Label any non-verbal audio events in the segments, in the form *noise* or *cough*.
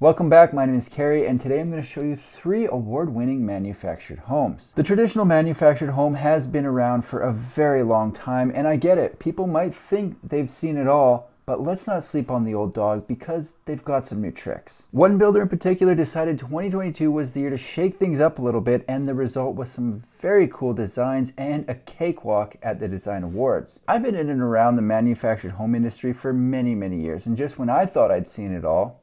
Welcome back, my name is Kerry and today I'm going to show you three award-winning manufactured homes. The traditional manufactured home has been around for a very long time and I get it, people might think they've seen it all, but let's not sleep on the old dog because they've got some new tricks. One builder in particular decided 2022 was the year to shake things up a little bit and the result was some very cool designs and a cakewalk at the design awards. I've been in and around the manufactured home industry for many, many years and just when I thought I'd seen it all,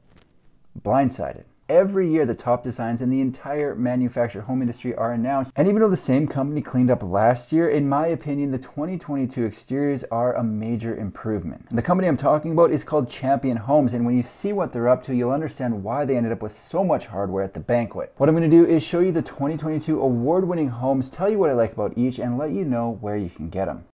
blindsided. Every year, the top designs in the entire manufactured home industry are announced. And even though the same company cleaned up last year, in my opinion, the 2022 exteriors are a major improvement. The company I'm talking about is called Champion Homes. And when you see what they're up to, you'll understand why they ended up with so much hardware at the banquet. What I'm going to do is show you the 2022 award winning homes, tell you what I like about each, and let you know where you can get them.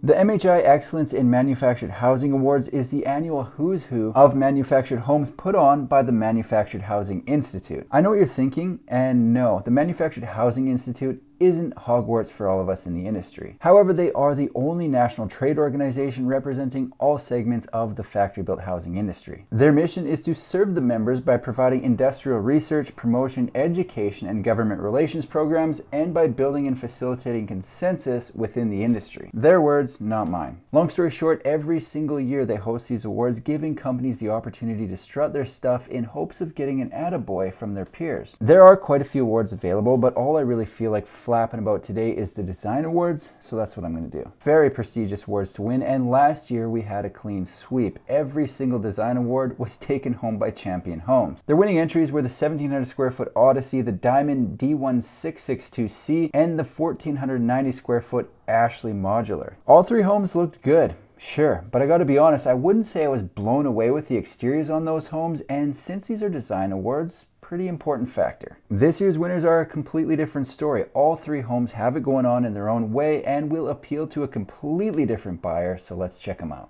The MHI Excellence in Manufactured Housing Awards is the annual who's who of manufactured homes put on by the Manufactured Housing Institute. I know what you're thinking, and no, the Manufactured Housing Institute isn't Hogwarts for all of us in the industry. However, they are the only national trade organization representing all segments of the factory built housing industry. Their mission is to serve the members by providing industrial research, promotion, education, and government relations programs, and by building and facilitating consensus within the industry. Their words, not mine. Long story short, every single year they host these awards, giving companies the opportunity to strut their stuff in hopes of getting an attaboy from their peers. There are quite a few awards available, but all I really feel like flapping about today is the design awards, so that's what I'm going to do. Very prestigious awards to win, and last year we had a clean sweep. Every single design award was *laughs* taken home by Champion Homes. Their winning entries were the 1700 square foot Odyssey, the Diamond D1662C, and the 1490 square foot Ashley Modular. All three homes looked good. Sure, but I gotta be honest, I wouldn't say I was blown away with the exteriors on those homes, and since these are design awards, pretty important factor. This year's winners are a completely different story. All three homes have it going on in their own way and will appeal to a completely different buyer, so let's check them out.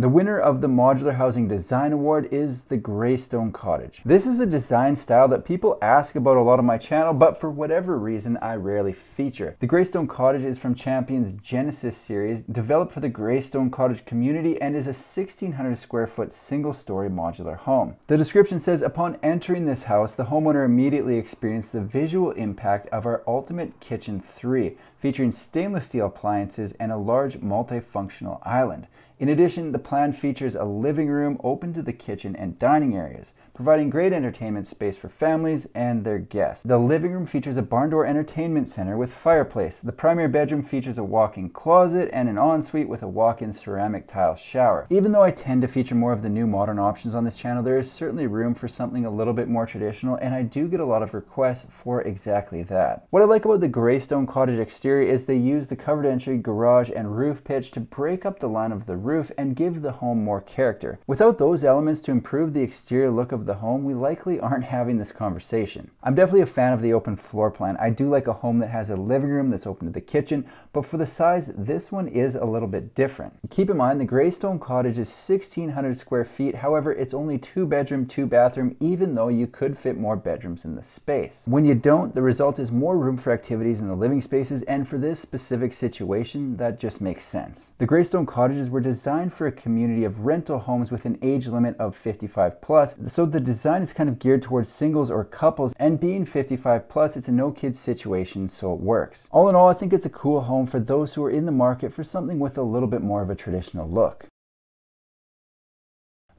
The winner of the Modular Housing Design Award is the Greystone Cottage. This is a design style that people ask about a lot on my channel, but for whatever reason, I rarely feature. The Greystone Cottage is from Champion's Genesis series, developed for the Greystone Cottage community and is a 1600 square foot single story modular home. The description says, upon entering this house, the homeowner immediately experienced the visual impact of our Ultimate Kitchen 3, featuring stainless steel appliances and a large multifunctional island. In addition, the plan features a living room open to the kitchen and dining areas, providing great entertainment space for families and their guests. The living room features a barn door entertainment center with fireplace. The primary bedroom features a walk-in closet and an ensuite with a walk-in ceramic tile shower. Even though I tend to feature more of the new modern options on this channel, there is certainly room for something a little bit more traditional, and I do get a lot of requests for exactly that. What I like about the Greystone Cottage exterior is they use the covered entry, garage, and roof pitch to break up the line of the roof and give the home more character. Without those elements to improve the exterior look of the home, we likely aren't having this conversation. I'm definitely a fan of the open floor plan. I do like a home that has a living room that's open to the kitchen, but for the size, this one is a little bit different. Keep in mind, the Greystone Cottage is 1600 square feet. However, it's only two bedroom, two bathroom, even though you could fit more bedrooms in the space. When you don't, the result is more room for activities in the living spaces, and for this specific situation, that just makes sense. The Greystone Cottages were designed for a community of rental homes with an age limit of 55 plus, so the design is kind of geared towards singles or couples, and being 55 plus, it's a no kids situation, so it works. All in all, I think it's a cool home for those who are in the market for something with a little bit more of a traditional look.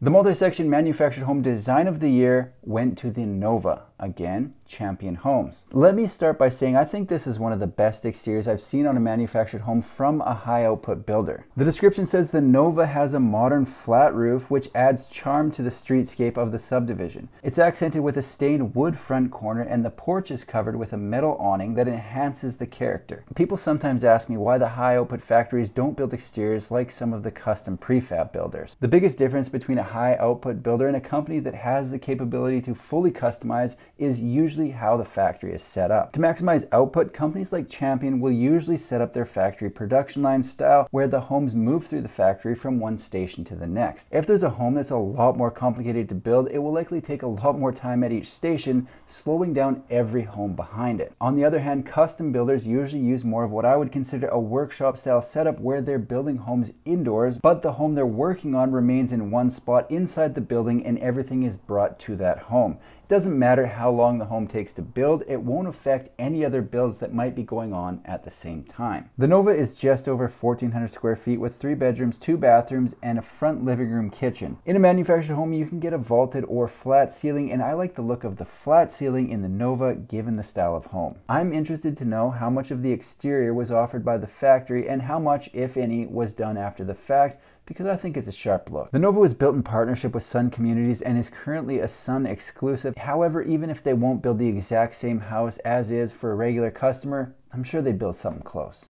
The multi-section manufactured home design of the year went to the Nova. Again, Champion Homes. Let me start by saying I think this is one of the best exteriors I've seen on a manufactured home from a high output builder. The description says the Nova has a modern flat roof which adds charm to the streetscape of the subdivision. It's accented with a stained wood front corner and the porch is covered with a metal awning that enhances the character. People sometimes ask me why the high output factories don't build exteriors like some of the custom prefab builders. The biggest difference between a high output builder and a company that has the capability to fully customize is usually how the factory is set up. To maximize output, companies like Champion will usually set up their factory production line style where the homes move through the factory from one station to the next. If there's a home that's a lot more complicated to build, it will likely take a lot more time at each station, slowing down every home behind it. On the other hand, custom builders usually use more of what I would consider a workshop style setup where they're building homes indoors, but the home they're working on remains in one spot inside the building and everything is brought to that home. Doesn't matter how long the home takes to build, it won't affect any other builds that might be going on at the same time. The Nova is just over 1400 square feet with three bedrooms, two bathrooms, and a front living room kitchen. In a manufactured home, you can get a vaulted or flat ceiling, and I like the look of the flat ceiling in the Nova given the style of home. I'm interested to know how much of the exterior was offered by the factory and how much, if any, was done after the fact because I think it's a sharp look. The Nova was built in partnership with Sun Communities and is currently a Sun exclusive. However, even if they won't build the exact same house as is for a regular customer, I'm sure they build something close.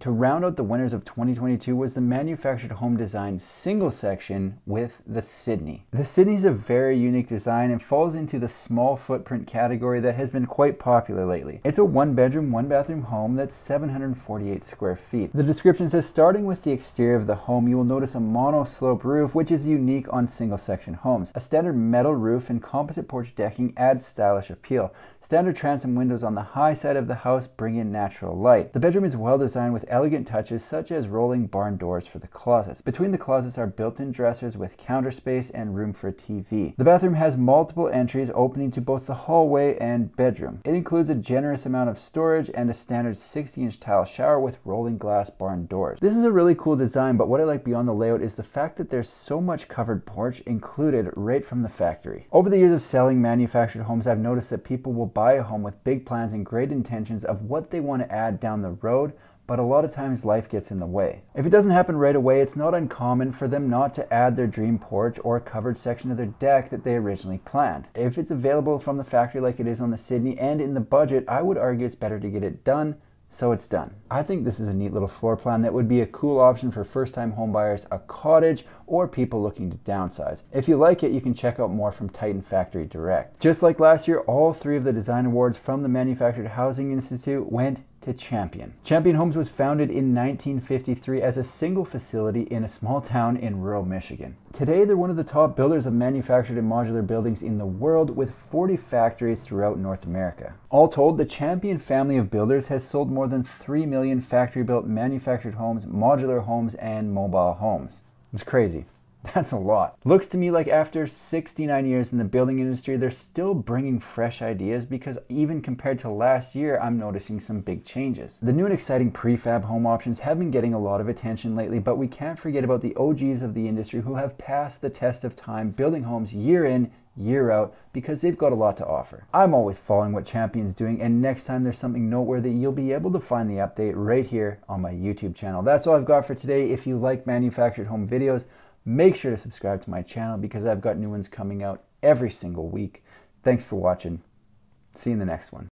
To round out the winners of 2022 was the manufactured home design single section with the Sydney. The Sydney is a very unique design and falls into the small footprint category that has been quite popular lately. It's a one bedroom, one bathroom home that's 748 square feet. The description says starting with the exterior of the home, you will notice a mono slope roof, which is unique on single section homes. A standard metal roof and composite porch decking adds stylish appeal. Standard transom windows on the high side of the house bring in natural light. The bedroom is well designed with elegant touches such as rolling barn doors for the closets. Between the closets are built-in dressers with counter space and room for a TV. The bathroom has multiple entries opening to both the hallway and bedroom. It includes a generous amount of storage and a standard 60-inch tile shower with rolling glass barn doors. This is a really cool design, but what I like beyond the layout is the fact that there's so much covered porch included right from the factory. Over the years of selling manufactured homes, I've noticed that people will buy a home with big plans and great intentions of what they want to add down the road, but a lot of times life gets in the way. If it doesn't happen right away, it's not uncommon for them not to add their dream porch or covered section of their deck that they originally planned. If it's available from the factory like it is on the Sydney and in the budget, I would argue it's better to get it done so it's done. I think this is a neat little floor plan that would be a cool option for first-time homebuyers, a cottage, or people looking to downsize. If you like it, you can check out more from Titan Factory Direct. Just like last year, all three of the design awards from the Manufactured Housing Institute went to Champion. Champion Homes was founded in 1953 as a single facility in a small town in rural Michigan. Today, they're one of the top builders of manufactured and modular buildings in the world with 40 factories throughout North America. All told, the Champion family of builders has sold more than 3 million factory built manufactured homes, modular homes, and mobile homes. It's crazy. That's a lot. Looks to me like after 69 years in the building industry, they're still bringing fresh ideas because even compared to last year, I'm noticing some big changes. The new and exciting prefab home options have been getting a lot of attention lately, but we can't forget about the OGs of the industry who have passed the test of time building homes year in, year out because they've got a lot to offer. I'm always following what Champion's doing and next time there's something noteworthy you'll be able to find the update right here on my YouTube channel. That's all I've got for today. If you like manufactured home videos, Make sure to subscribe to my channel because I've got new ones coming out every single week. Thanks for watching. See you in the next one.